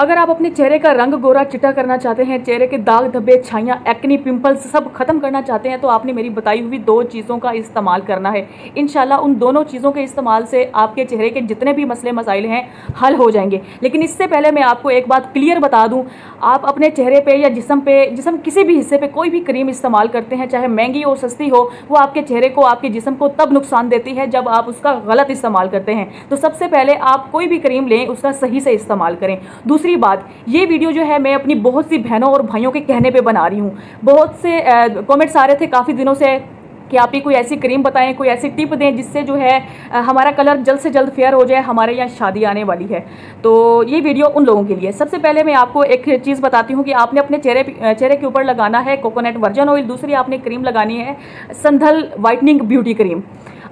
अगर आप अपने चेहरे का रंग गोरा चिट्टा करना चाहते हैं, चेहरे के दाग, धब्बे, छाइयाँ एक्नी पिंपल्स सब खत्म करना चाहते हैं तो आपने मेरी बताई हुई दो चीज़ों का इस्तेमाल करना है। इनशाला उन दोनों चीज़ों के इस्तेमाल से आपके चेहरे के जितने भी मसले, मसाइल हैं, हल हो जाएँगे। लेकिन इससे पहले मैं आपको एक बात क्लियर बता दूँ, आप अपने चेहरे पर या जिसम पे, जिसम किसी भी हिस्से पर कोई भी क्रीम इस्तेमाल करते हैं, चाहे महँगी हो, सस्ती हो, वो आपके चेहरे को, आपके जिसम को तब नुकसान देती है जब आप उसका गलत इस्तेमाल करते हैं। तो सबसे पहले आप कोई भी क्रीम लें, उसका सही से इस्तेमाल करें। दूसरी दूसरी बात, ये वीडियो जो है मैं अपनी बहुत सी बहनों और भाइयों के कहने पे बना रही हूँ। बहुत से कमेंट्स आ रहे थे काफ़ी दिनों से कि आप ही कोई ऐसी क्रीम बताएँ, कोई ऐसी टिप दें जिससे जो है हमारा कलर जल्द से जल्द फेयर हो जाए, हमारे यहाँ शादी आने वाली है। तो ये वीडियो उन लोगों के लिए। सबसे पहले मैं आपको एक चीज़ बताती हूँ कि आपने अपने चेहरे चेहरे के ऊपर लगाना है कोकोनट वर्जन ऑयल दूसरी आपने क्रीम लगानी है, संधल वाइटनिंग ब्यूटी क्रीम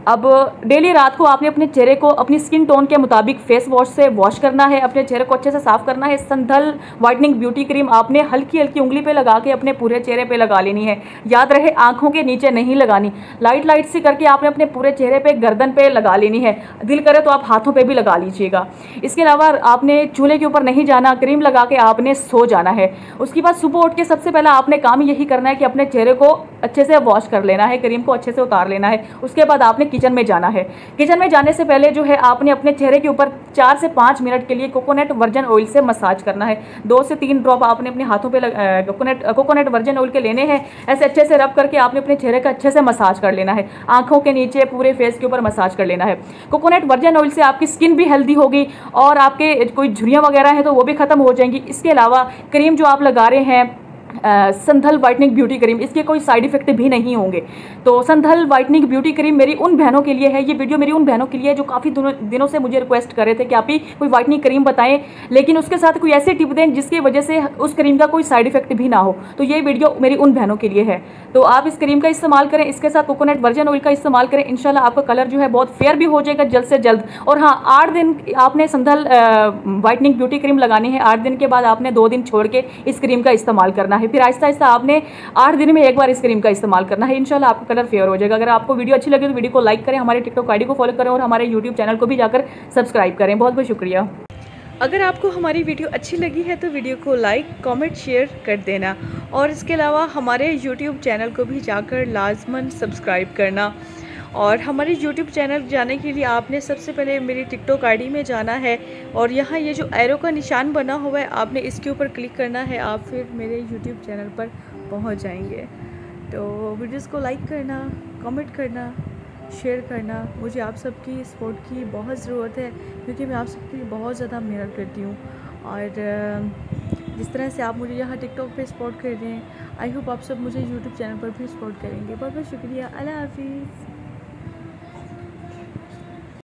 अब डेली रात को आपने अपने चेहरे को, अपनी स्किन टोन के मुताबिक फेस वॉश से वॉश करना है, अपने चेहरे को अच्छे से साफ़ करना है, संधल वाइटनिंग ब्यूटी क्रीम आपने हल्की हल्की उंगली पे लगा के अपने पूरे चेहरे पे लगा लेनी है। याद रहे, आँखों के नीचे नहीं लगानी। लाइट लाइट सी करके आपने अपने पूरे चेहरे पे गर्दन पे लगा लेनी है। दिल करे तो आप हाथों पर भी लगा लीजिएगा। इसके अलावा आपने चूल्हे के ऊपर नहीं जाना क्रीम लगा के आपने सो जाना है। उसके बाद सुबह उठ के सबसे पहले आपने काम यही करना है कि अपने चेहरे को अच्छे से वॉश कर लेना है क्रीम को अच्छे से उतार लेना है। उसके बाद आपने किचन में जाना है। किचन में जाने से पहले जो है, आपने अपने चेहरे के ऊपर चार से पाँच मिनट के लिए कोकोनट वर्जन ऑयल से मसाज करना है। दो से तीन ड्रॉप आपने अपने हाथों पे कोकोनट कोकोनट वर्जन ऑयल के लेने हैं। ऐसे अच्छे से रब करके आपने अपने चेहरे का अच्छे से मसाज कर लेना है। आँखों के नीचे पूरे फेस के ऊपर मसाज कर लेना है। कोकोनट वर्जन ऑयल से आपकी स्किन भी हेल्दी होगी और आपके कोई झुरियाँ वगैरह हैं तो वो भी ख़त्म हो जाएँगी। इसके अलावा क्रीम जो आप लगा रहे हैं संथल वाइटनिंग ब्यूटी क्रीम इसके कोई साइड इफ़ेक्ट भी नहीं होंगे। तो संथल वाइटनिंग ब्यूटी क्रीम मेरी उन बहनों के लिए है, ये वीडियो मेरी उन बहनों के लिए है जो काफ़ी दिनों से मुझे रिक्वेस्ट कर रहे थे कि आप ही कोई वाइटनिंग क्रीम बताएँ, लेकिन उसके साथ कोई ऐसी टिप दें जिसकी वजह से उस क्रीम का कोई साइड इफ़ेक्ट भी ना हो। तो ये वीडियो मेरी उन बहनों के लिए है। तो आप इस क्रीम का इस्तेमाल करें, इसके साथ कोकोनट वर्जन ऑयल का इस्तेमाल करें इनशाला आपका कलर जो है बहुत फेयर भी हो जाएगा जल्द से जल्द। और हाँ आठ दिन आपने संथल वाइटनिंग ब्यूटी क्रीम लगानी है, आठ दिन के बाद आपने दो दिन छोड़ के इस क्रीम का इस्तेमाल करना है। फिर आहिस्ता आहिस्ता आपने आठ दिन में एक बार इस क्रीम का इस्तेमाल करना है। इनशाला आपका कलर फेयर हो जाएगा। अगर आपको वीडियो अच्छी लगे तो वीडियो को लाइक करें, हमारे टिकटॉक आईडी को फॉलो करें और हमारे यूट्यूब चैनल को भी जाकर सब्सक्राइब करें। बहुत बहुत शुक्रिया। अगर आपको हमारी वीडियो अच्छी लगी है तो वीडियो को लाइक कमेंट शेयर कर देना। और इसके अलावा हमारे यूट्यूब चैनल को भी जाकर लाजमन सब्सक्राइब करना। और हमारे यूट्यूब चैनल जाने के लिए आपने सबसे पहले मेरी टिकटॉक आईडी में जाना है और यहाँ ये जो एरो का निशान बना हुआ है, आपने इसके ऊपर क्लिक करना है, आप फिर मेरे यूट्यूब चैनल पर पहुँच जाएँगे। तो वीडियोज़ को लाइक करना कमेंट करना शेयर करना, मुझे आप सबकी सपोर्ट की बहुत ज़रूरत है, क्योंकि मैं आप सबके लिए बहुत ज़्यादा मेहनत करती हूँ। और जिस तरह से आप मुझे यहाँ टिकटॉक पे सपोर्ट कर रहे हैं आई होप आप सब मुझे यूट्यूब चैनल पर भी सपोर्ट करेंगे। बहुत बहुत शुक्रिया। अल्लाह हाफिज़।